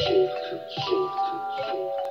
surto, surto, surto.